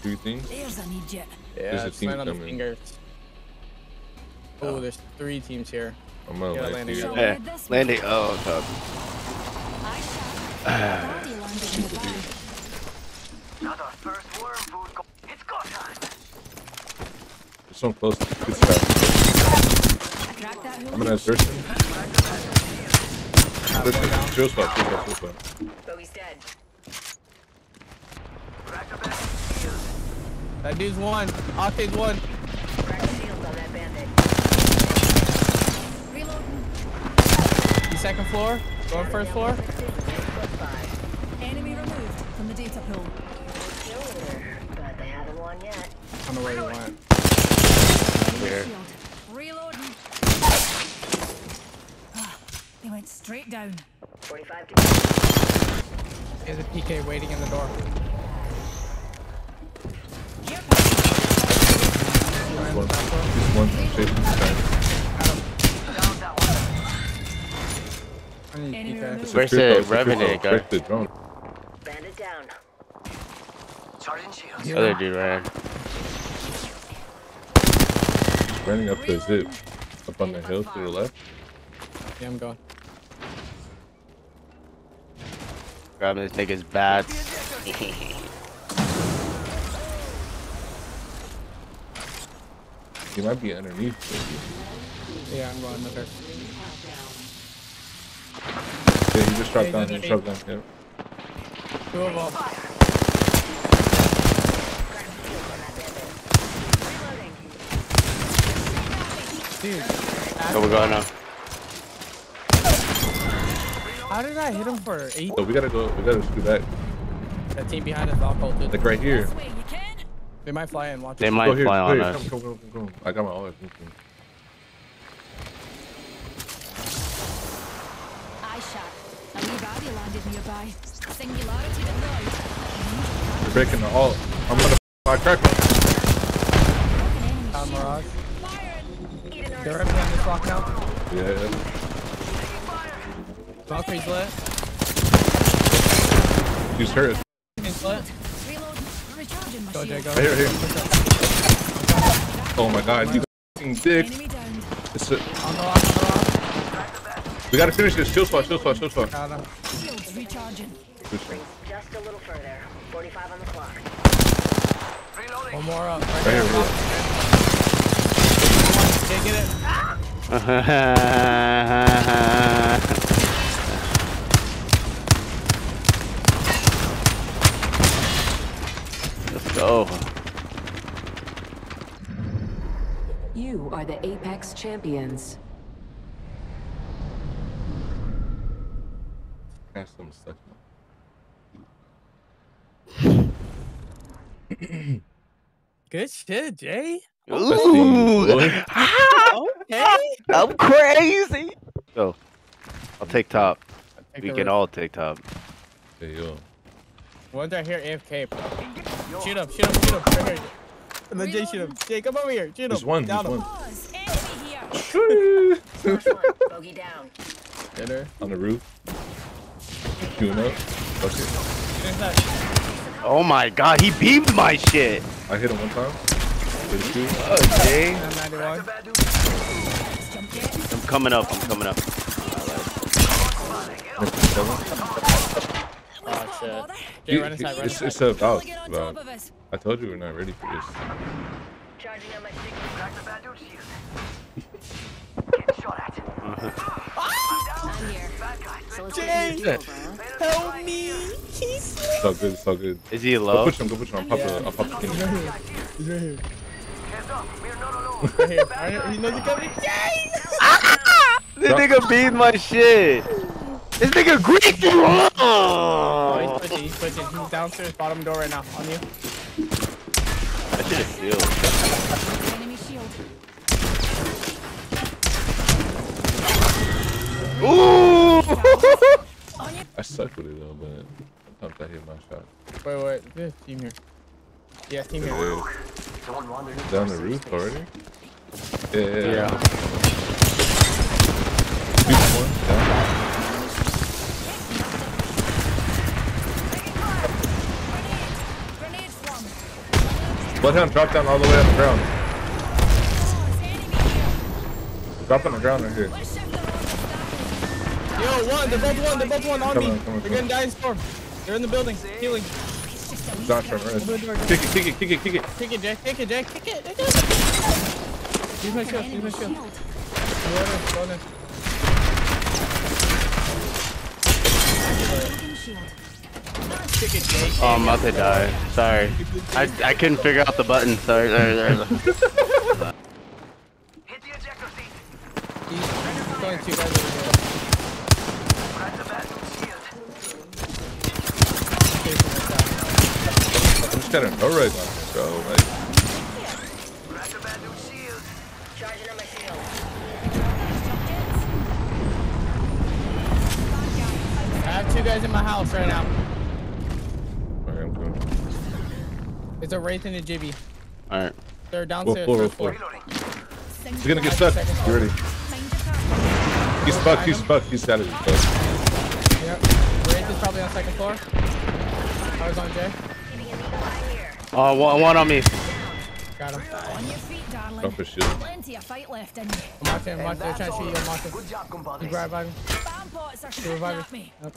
three things. There's a need you. Yeah, There's a team land on the coming. fingers. Oh, there's three teams here. I'm gonna Yeah, like landing Yeah. Yeah, landing. Oh, top. I shot. Body landed in the bag. Not our first worm food. Go- it's go time. There's someone close. Good stuff. I'm gonna search him. Search Chill spot, chill spot, chill spot. Bogey's dead. Crack the back. Shield. That dude's one. Octane's one. The on that bandit. Reloading. He's second floor. Going first floor. Enemy removed from the data pool. Still there, but they haven't won yet. I don't know where he went. Here. Reloading. Ah, They went straight down. 45 to There's a PK waiting in the door. One, just one chasing the side. Down that one. I need Enemy PK. removed. Where's the it's a revenue crypto. guy? Break the drone. bandit down. Charging shields. Other dude ran. Running up the zip. Up on the hill to the left. Yeah, I'm going. Grab this nigga's bats. He might be underneath. Yeah, I'm going with her. Yeah, he just dropped He's down. He underneath. just dropped down. Yeah. Two of them. Crack the shields on that bandit. Reloading. Dude. Where we going now? How did I hit him for eight? So we gotta go. We gotta scoot back. That team behind us all bolted. Like right here. This way, you can. They might fly in. Watch They it. Go might here. fly Go on here. us. Come, come, come, come, come. I got my all. I shot. A wee body landed nearby. Singularity deployed. They're breaking the all. I'm gonna. I crack one. Broken enemy Down. Mirage. They're right behind this rock now. Yeah. yeah. Valkyrie's lit. He's hurt. He's lit. Reloading. Recharging my shield. Right here, here. Oh my god, you fucking dick. It's a, On the rock, on the rock. we gotta finish this. Chill spot, chill spot, chill spot. Shields recharging. Just a little further. 45 on the clock. Reloading. One more up. Right, Right here. here, right Jay, get it. Let's go. You are the Apex Champions. That's some stuff. Good shit, Jay. Ooh. Okay. I'm crazy. Go. I'll take top. Take We can all take top. Hey, yo. One's right here, AFK. Shoot him, shoot him, shoot him. Right here. And then Jay shoot him. Jay, come over here. Shoot him. There's one, Down there's him. one. Pause. Here. First one. Bogey down. Get. On the roof. Doing up. Fuck it. Oh my god, he beamed my shit. I hit him one time. With. Oh, Jay. And 91. Bad dude. Jump jet. I'm coming up. I'm coming up. Shit. Uh, bother. Jay, run inside, run It's, inside. it's a valve. Get valve. top of us. I told you we're not ready for this. Charging on my signal. Crack the bad dude shield. Getting shot at. I'm here. Bad guys. So Jay! get this over, huh? Help me. He's It's all good. It's all good. Is he low? Go push him. Go push him. I'll pop the. I'll pop the king. He's right here. He's right here. Hands up. We're not alone. Right here. Right here. He knows you're coming. Jay! This nigga beamed my shit. This nigga greasy. Oh, Oh, he's pushing. He's pushing. He's downstairs, bottom door right now. On you. I should have sealed. Enemy shield. Ooh. I suck with it though, but sometimes I hit my shot. Wait, wait. There's a team here. Yeah, team here. Yeah. Someone wandering. Down the roof already? Yeah. yeah, yeah. Bloodhound, drop down all the way on the ground. Drop on the ground right here. Let's shift the road to Yo, one. They're both one. They're both one on Come me. on, come on, They're come gonna die in storm. They're in the building. Healing. Josh, right, right. Kick it, kick it, kick it, kick it. Kick it, Jack. Kick it, Jack. Kick it. Kick it. Use my shield. Use my shield. Go in. Go in. Oh, I'm about to die. Sorry. I I couldn't figure out the button. Sorry. sorry, sorry. Hit the ejector seat. He's going two guys over here. Crack the bathroom shield. Chasing us out. I'm just kind of no reg on this. Like, Crack the bathroom shield. Charging on my shield. I have two guys in my house right now. It's a Wraith and a Gibby. All right. They're What downstairs. floor, third what floor? He's gonna get stuck. Get ready. He's stuck, he's stuck, he's out of his stuck. Yep. Wraith is probably on second floor. I was on Jay. Keeping an eagle eye here. Oh, uh, one, one on me. Got him. On your feet, darling. Drop his shield. Plenty of fight left in you. I'm watching him. Watch, they're trying to shoot you. I'm watching. Good job, You compadres. grab by him. Spam pots are shooting at me. Yep.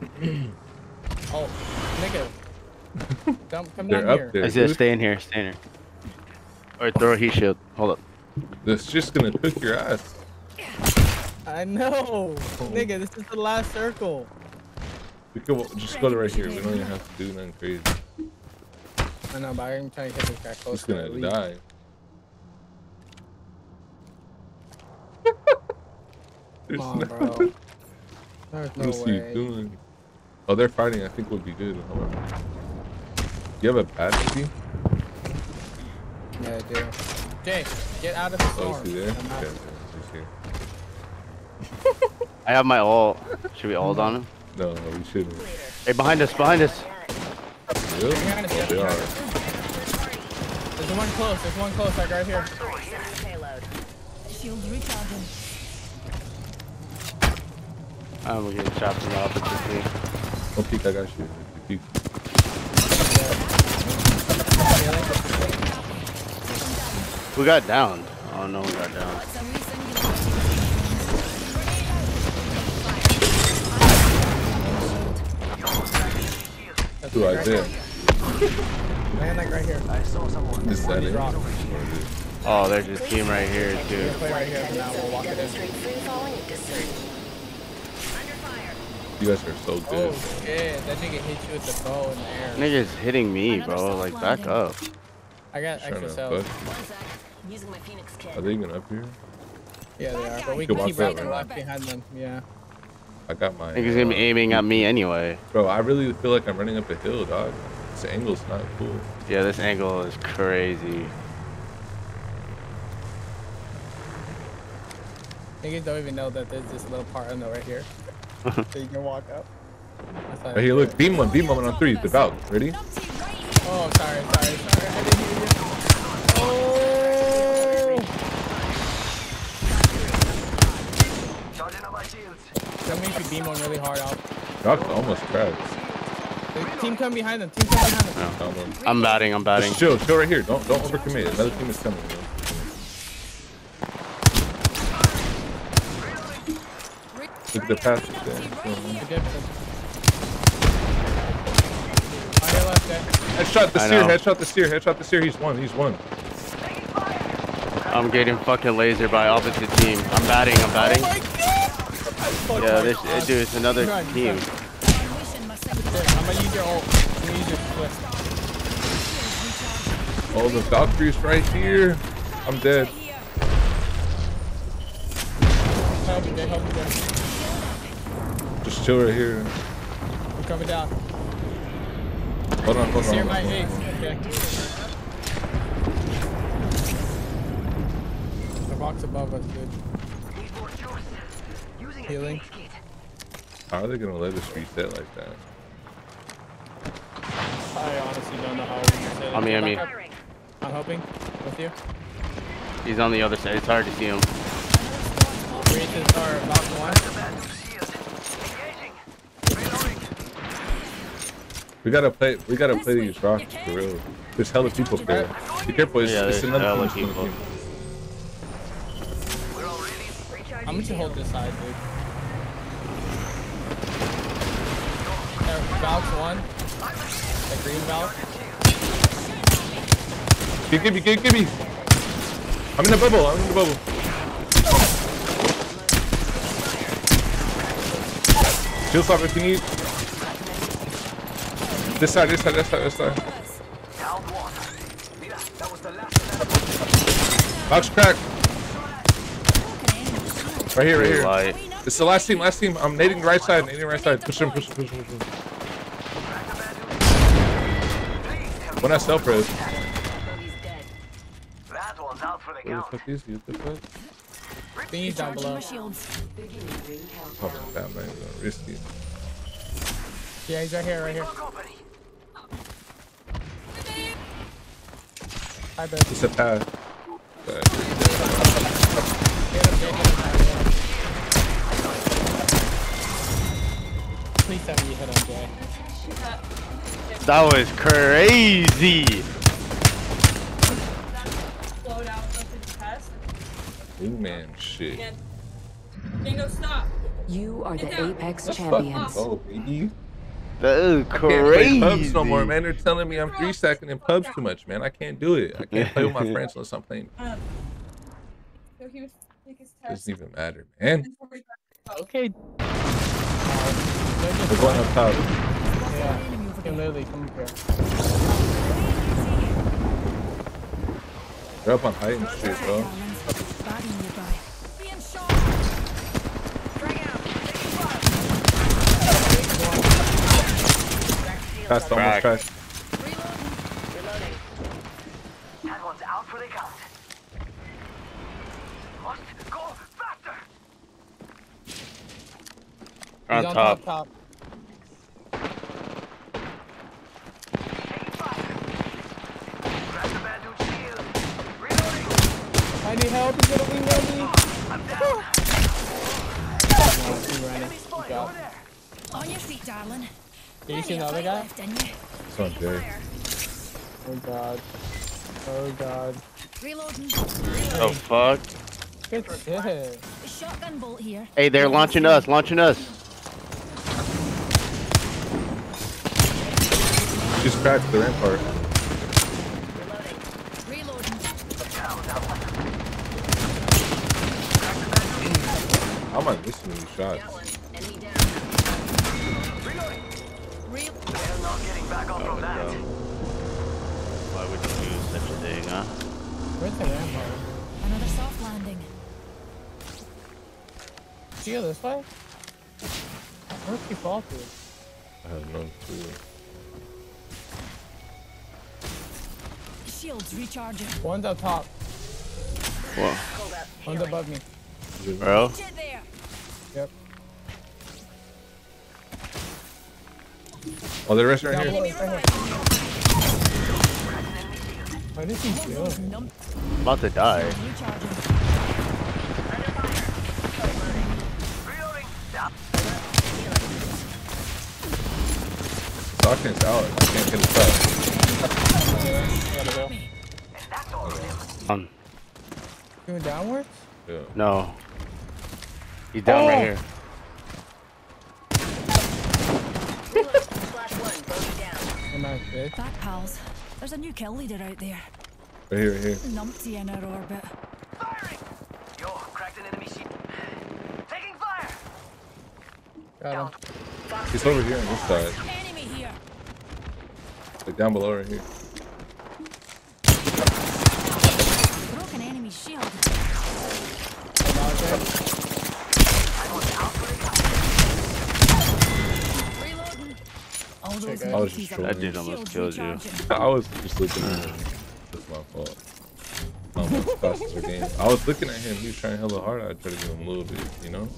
oh, nigga. Come, come They're down up here. there. I said dude. stay in here. Stay in here. Or throw a heat shield. Hold up. That's just gonna cook your ass. I know. Nigga, this is the last circle. We could just go to right here. We don't even have to do nothing crazy. I know, but I'm trying to hit this guy close. He's gonna to die. There's Come on, no- bro. There's no What's he way. doing? Oh, they're fighting. I think would be good. Hold. You have a bat, maybe? Yeah, I do. Jay, get out of the Oh, storm. is he there? I'm. Okay, he's here. I have my ult. Should we ult on him? No, no, we shouldn't. Hey, behind us. Behind us. Really? Behind us, yeah, They are. There's one close. There's one close, like right here. Payload. Recharging. I'm gonna get chopped from the opposite team. Don't peek, I got you. You peek. Who got downed? Oh no, we got downed. It's a. That's Who I did. Man, like right here. I saw someone. This that is. Rock. Oh, there's a team right here too. Right here. We'll walk it in. Demonstrate free falling and discern. Under fire. You guys are so good. Oh, good. shit! That nigga hit you with the bow in the air. Niggas hitting me, bro. Like back up. I got extra to cells. Fuck. One sec. I'm using my Phoenix kit. Are they even up here? Yeah, they are. But we can keep walk right up, to right? behind them. Yeah. I got my. Niggas gonna be uh, aiming at me anyway. Bro, I really feel like I'm running up a hill, dog. This angle's not cool. Yeah, this angle is crazy. Niggas don't even know that there's this little part in the right here. so you can walk up. That's Right here, look. Beam one, beam one on three. Devout. Ready? Numpty right here. Oh, sorry, sorry, sorry. I didn't hear you. Oh! Charging on my shields. Tell me if you beam one really hard out. Doc almost cracked. Team come behind them. Team come behind them. Down one. I'm batting. I'm batting. Just chill, chill right here. Don't don't overcommit. Another team is coming. Man. Look at the passes there. The difference. On your left there. Headshot the steer, headshot the steer, headshot the steer. He's one, he's one. I'm getting fucking laser by opposite team. I'm batting. I'm batting. Oh Yeah, my this God. dude is another Run, run. team. Unleashing my singular. Here, I'm gonna use your ult. I'm gonna use your flip. Oh, the Valkyrie's right here. I'm dead. Help me, Help me, Just chill right here. I'm coming down. Hold on, hold on. Seer Hold on. Okay. The box above us, dude. Need more juice. Using a Healing. How are they gonna let us reset like that? I honestly don't know how we can say that. On me, on me. I'm hoping with you. He's on the other side. It's hard to see him. Reach is our box one. The bathroom shield. Engaging. Reloading. We gotta play. We gotta This play these rocks for can. real. There's hella people there. Be careful. It's, Yeah, it's there's another hella team, people. team. We're already How much you hold this side, dude? There, Valk's one. The green Valk. Give, give me, give, give me. I'm in the bubble. I'm in the bubble. Shield stop if you need. This side, this side, this side, this side. down one. Mira, that was the last of that. Box crack. Right here, right here. Light. It's the last team, last team. I'm nading right side, nading right side. Push him, push him, push him, push him. When I self res. He's dead. That one's out for the Where the fuck is he? What the fuck? Thingy's down below. my shields. Oh my god, man. Gonna. Yeah, he's right here, right here. Company. Hi, Ben. It's a path. Please tell me you hit him, Jay. That was crazy. Slowed out of his chest. Ooh, man, shit. You are the Apex Let's fucking champions. go, baby. That is Can't play pubs no more, man. They're telling me I'm three stacking in pubs too much, man. I can't do it. I can't play with my friends unless I'm playing. Um, so he was take his test. doesn't even matter, man. before we got- Okay. We're going up top. Yeah. You can literally come up here. They're up on height and shit, bro. Baddie nearby. Being shot. Cracked, almost Crack. cracked. Reloading. That one's out for the count. Must go faster. On He's top. top. Taking fire. Grab the bad dude's shield. Reloading. I need help. He's gonna reload me. I'm down. Nice, you ran. Enemy spotted over there. On your feet, darling. Did you see Plenty of another fight guy? Left in you. It's on Jay. Oh god. Oh god. Reloading. The fuck? Good shit. Shotgun bolt here. Hey, they're launching us, launching us. Just cracked the rampart. Reloading. How am I missing these shots? Got one. Enemy down. Real. They're not getting back up from that. Why would you do such a thing, huh? Where's the rampart? Another soft landing. See you this way? Where'd she fall to? I have no clue. Shields recharging. One's up top. Whoa. Hold up. One's above me. Bro? Yep. Oh, they're resting right Down below, here. Right here. What is he doing? Num. About to die. Recharging. Reloading. Stop. Dawkins out. I can't get it up. Gotta go. And that's all of them. Um, Going downwards? Yeah. no. He's down right Oh. here. Flash one. Bogey down. Am I bitch? Back, pals. There's a new kill leader out there. Right here, right here. Numpty in our orbit. Firing. Yo, cracked an enemy shield. Taking fire. Got him. He's over here on this side. Enemy here. Like down below right here. Broken enemy shield. Reloading. All those guys. I was just up trolling. That dude almost killed you. I was just looking at him. That's my fault. I don't know if classes game. I was looking at him. He was trying hella hard. I tried to give him a little bit, you know?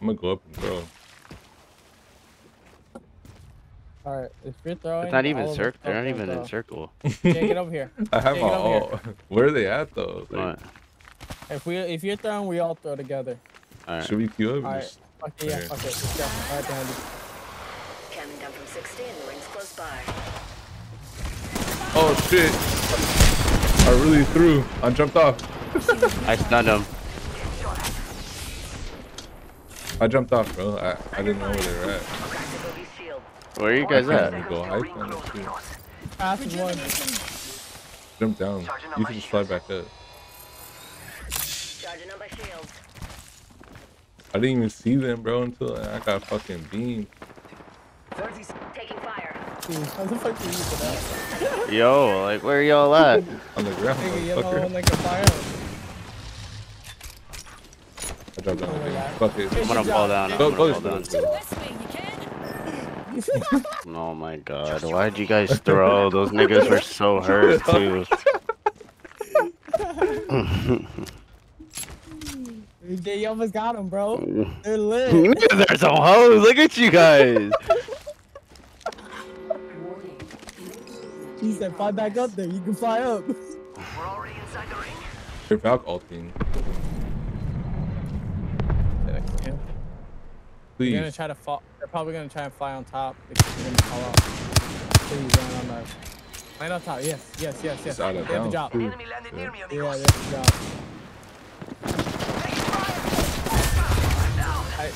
I'm gonna go up and throw. Alright, if you're throwing. It's not even all circle. They're not don't even in circle. Yeah, get over here. I have Yeah, my get ult. Where are they at though? Like, What? If we if you're throwing, we all throw together. Alright. should we queue up? Alright. Just- Okay, yeah, Okay. okay, let's go. Alright, behind you. Cannon by. Oh shit! I really threw. I jumped off. I stunned him. I jumped off, bro. I, I didn't know where they were at. Crack the bogey's shield. Where are you oh, guys I at? can't go high on this shit. Pass is one. Jump down. You can just fly back up. Charging on my shields. I didn't even see them, bro, until I got fucking beamed. Taking fire. Dude, How the fuck do you do that? Yo, like where y'all at? On the ground, Nigga, yellow motherfucker. like a fire. I dropped down. Oh my God. Fuck it. I'm gonna fall down. I'm Go, gonna go, fall down. go. This way, you can. Oh my god, why'd you guys throw? Those niggas were so hurt too. They almost got him, bro. They're lit. Niggas are some hoes. Look at you guys. Said, fly back up there. You can fly up. We're already inside the ring. They're Valk ulting. They're gonna try to fall. They're probably gonna try and fly on top. Because they're gonna fall off. Please land on that. Land on top. Yes, yes, yes, yes. It's out They of have the bounds, job. Enemy landed near me, Yeah, amigos. they have the job. I,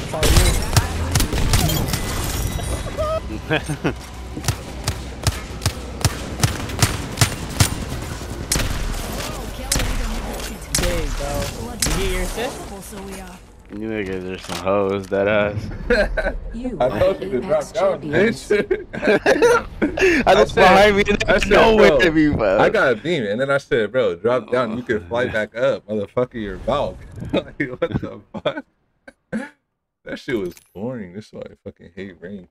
it's all you. Oh, kill leader neglected. Dang, bro. You get your assist? Also we are. You niggas are some hoes, that ass. You I told you to drop down, bitch. I looked said- behind me and I there's said, no way bro, to be, bro. I got a beam, and then I said, bro, drop down. You can fly back up, motherfucker. You're Valk. like, what the fuck? that shit was boring. This is why I fucking hate rank.